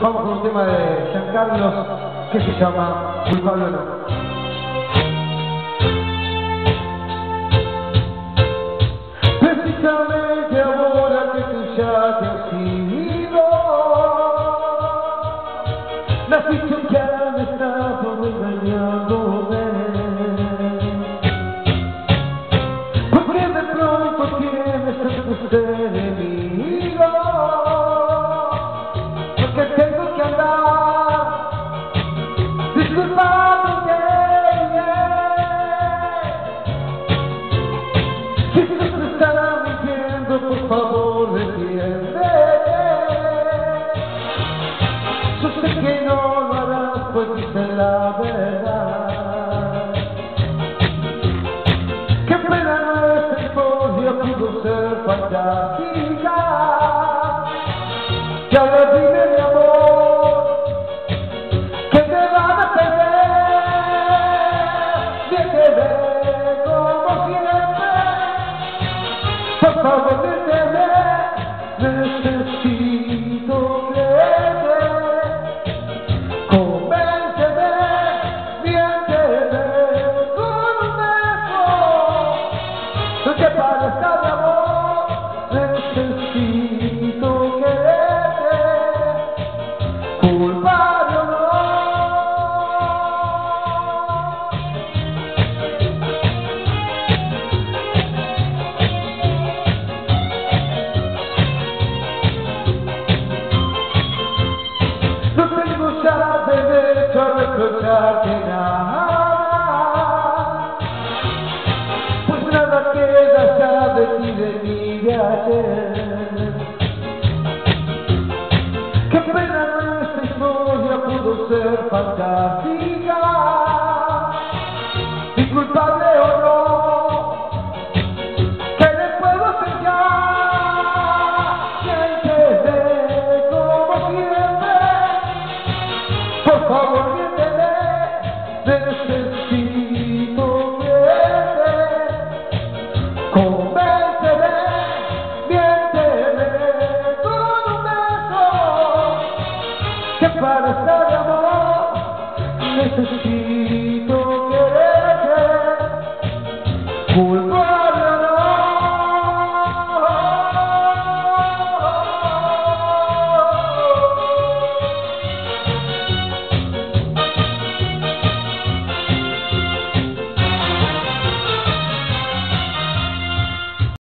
Vamos con un tema de San Carlos que se llama Culpable no. Precisamente ahora que tú ya te has ido, me has dicho que han estado engañándome. Porque de pronto tienes tantos enemigos, porque dice la verdad. Qué pena nuestra historia pudo ser fantástica. Y ahora dime mi amor, que te van a perder. Miénteme como siempre. Por favor, miénteme, necesito creerte. Nada, pues pena nuestra historia pudo ser fantástica, o ¿qué le puedo hacer ya? Como siempre. Por favor, necessity